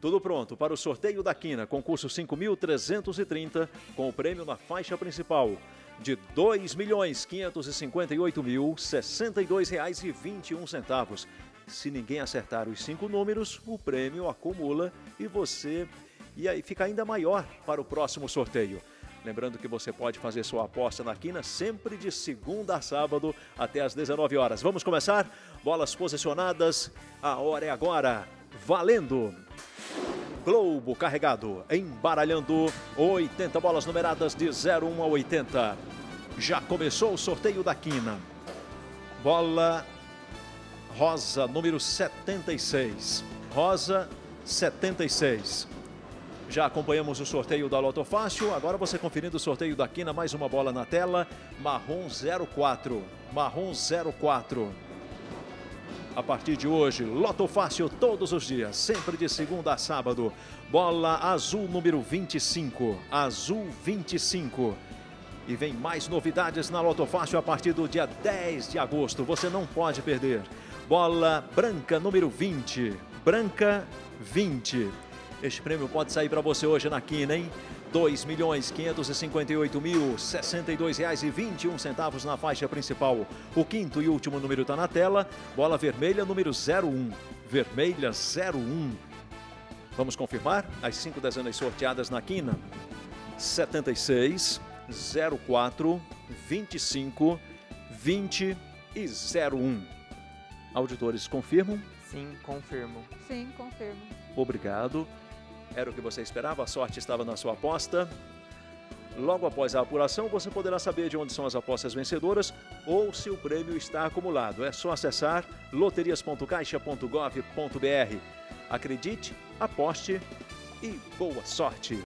Tudo pronto para o sorteio da Quina, concurso 5.330, com o prêmio na faixa principal de R$ 2.558.062,21. Se ninguém acertar os cinco números, o prêmio acumula e você e aí fica ainda maior para o próximo sorteio. Lembrando que você pode fazer sua aposta na Quina sempre de segunda a sábado até às 19 horas. Vamos começar? Bolas posicionadas, a hora é agora. Valendo! Globo carregado, embaralhando 80 bolas numeradas de 01 a 80. Já começou o sorteio da quina. Bola rosa, número 76. Rosa 76. Já acompanhamos o sorteio da Loto Fácil. Agora você conferindo o sorteio da quina, mais uma bola na tela. Marrom 04. Marrom 04. A partir de hoje, Loto Fácil todos os dias, sempre de segunda a sábado. Bola azul número 25. Azul 25. E vem mais novidades na Loto Fácil a partir do dia 10 de agosto. Você não pode perder. Bola branca número 20. Branca 20. Este prêmio pode sair para você hoje na quina, hein? R$ 2.558.062,21 na faixa principal. O quinto e último número está na tela. Bola vermelha, número 01. Vermelha 01. Vamos confirmar as cinco dezenas sorteadas na quina. 76, 04, 25, 20 e 01. Auditores confirmam? Sim, confirmo. Sim, confirmo. Obrigado. Era o que você esperava, a sorte estava na sua aposta. Logo após a apuração, você poderá saber de onde são as apostas vencedoras ou se o prêmio está acumulado. É só acessar loterias.caixa.gov.br. Acredite, aposte e boa sorte!